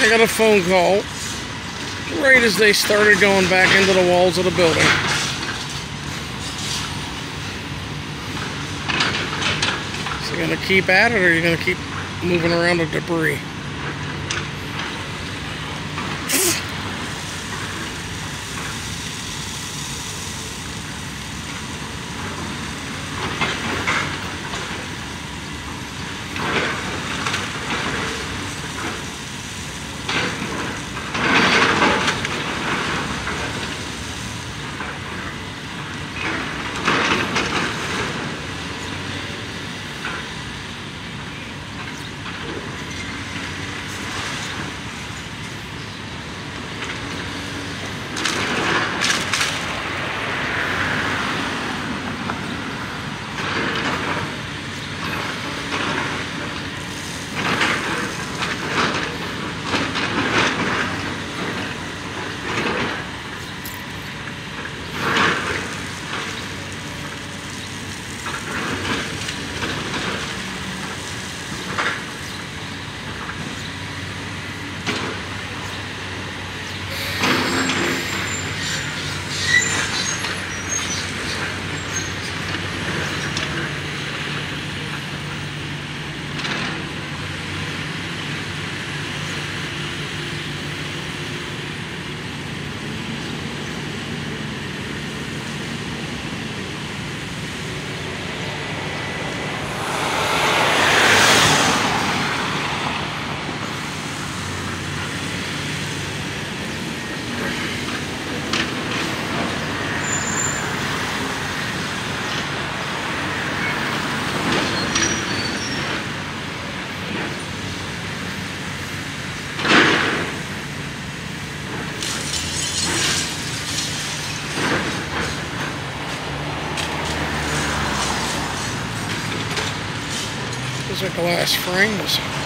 I got a phone call right as they started going back into the walls of the building. So you gonna keep at it or are you gonna keep moving around the debris? Are glass frames.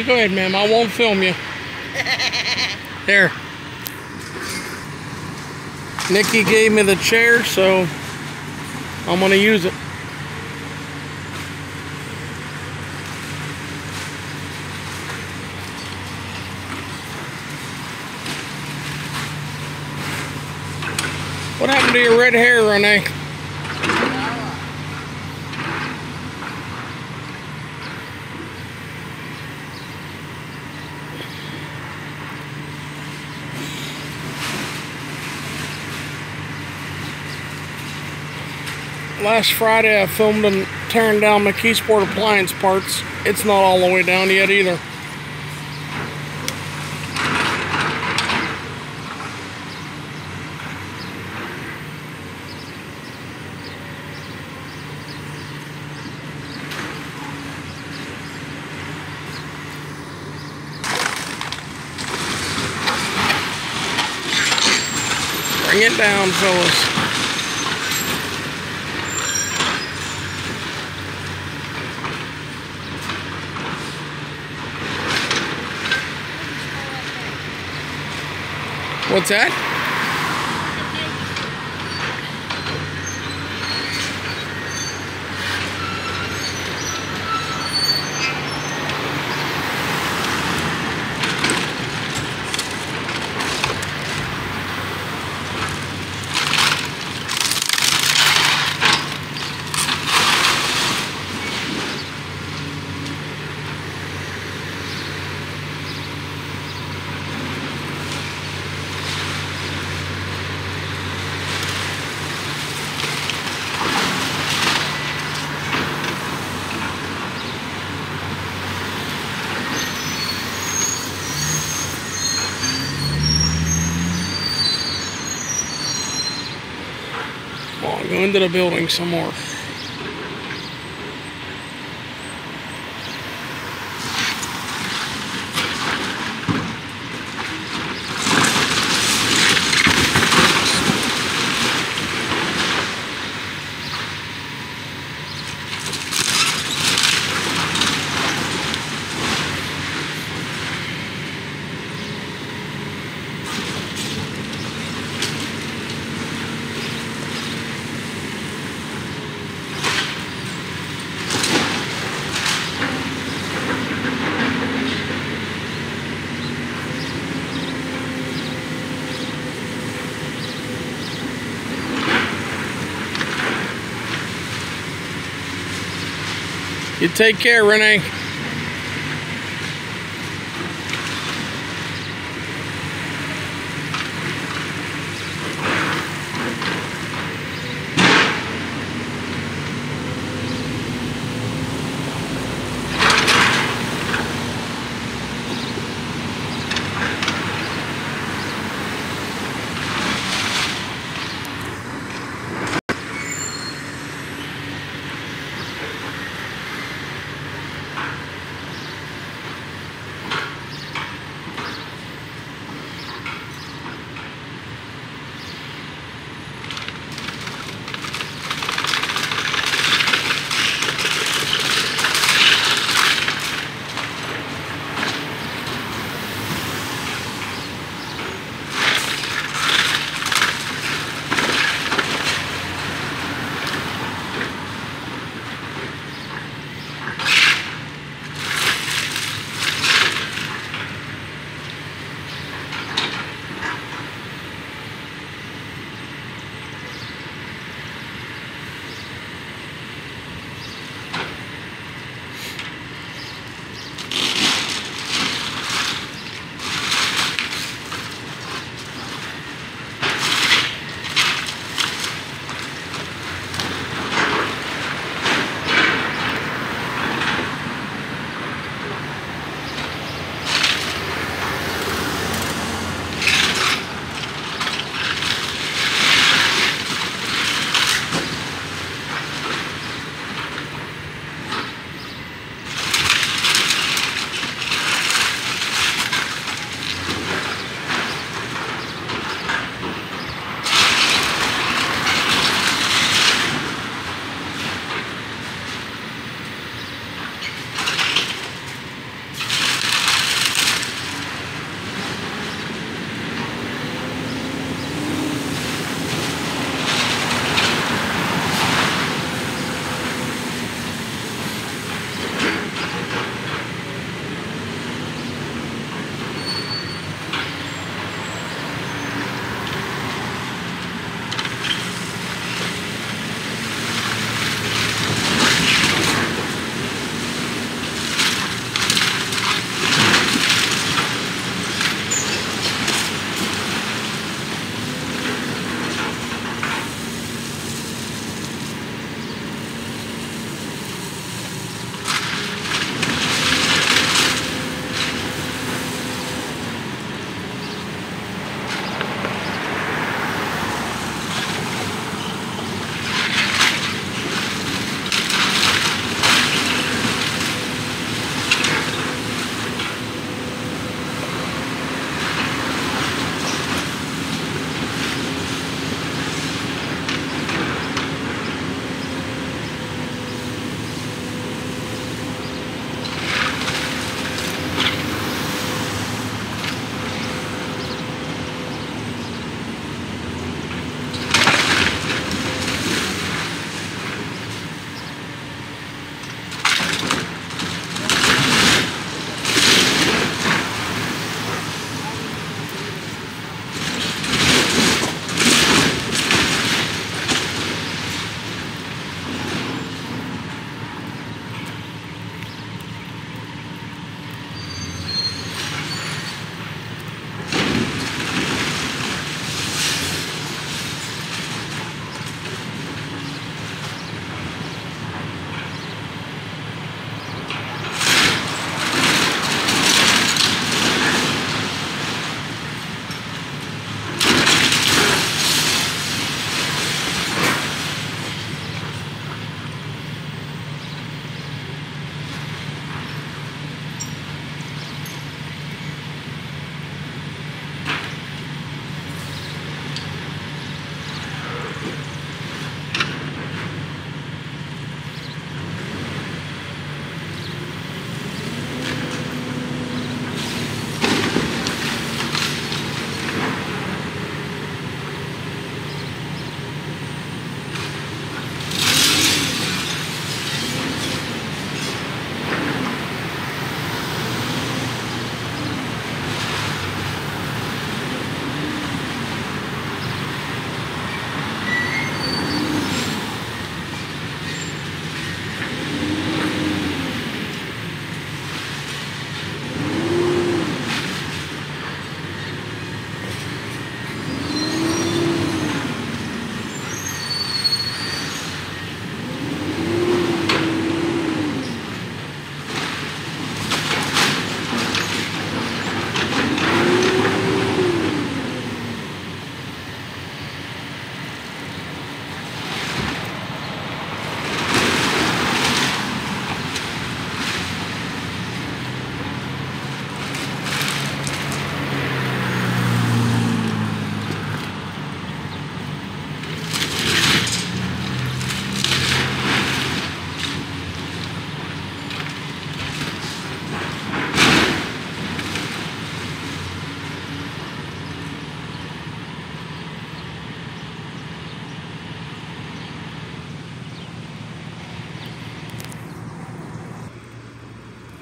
You go ahead, ma'am. I won't film you. There. Nikki gave me the chair, so I'm going to use it. What happened to your red hair, Renee? Last Friday I filmed them tearing down McKeesport appliance parts. It's not all the way down yet either. Bring it down, fellas. What's that? Go into the building some more. You take care, Renee.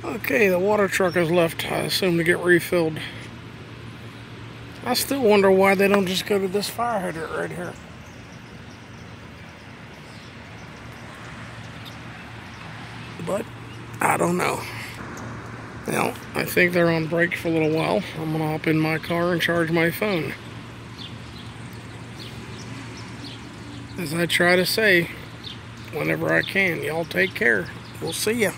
Okay, the water truck has left, I assume to get refilled. I still wonder why they don't just go to this fire hydrant right here. But, I don't know. Well, I think they're on break for a little while. I'm gonna hop in my car and charge my phone. As I try to say, whenever I can, y'all take care. We'll see ya.